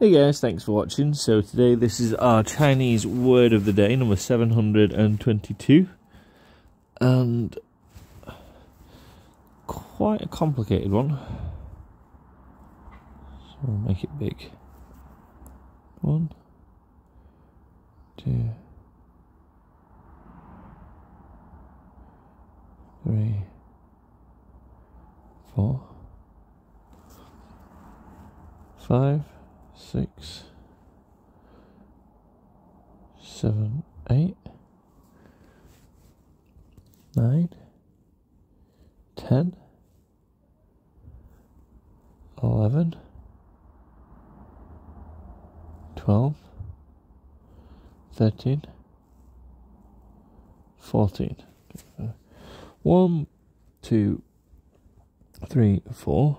Hey guys, thanks for watching. So today this is our Chinese word of the day, number 722. And quite a complicated one. So we'll make it big. One, two, three, four, five six, seven, eight, nine, ten, eleven, twelve, thirteen, fourteen. Uh, one, two, three, four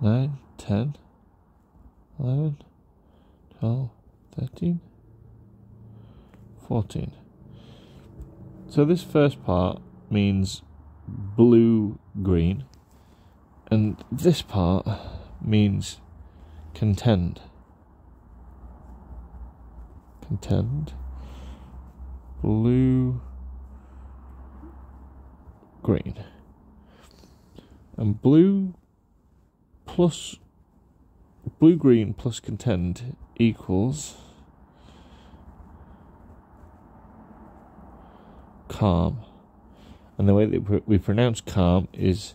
9, 10, 11, 12, 13, 14. So this first part means blue green, and this part means contend. Contend. Blue green. And blue plus blue green plus contend equals calm. And the way that we pronounce calm is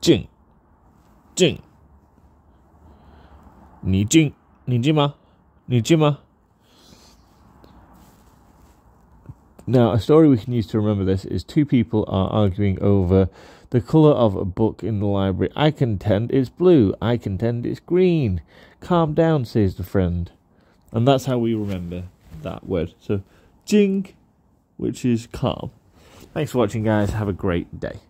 jing, jing, ni jing, ni jima, ni jima.？Now, a story we can use to remember this is two people are arguing over the colour of a book in the library. I contend it's blue. I contend it's green. Calm down, says the friend. And that's how we remember that word. So, jing, which is calm. Thanks for watching, guys. Have a great day.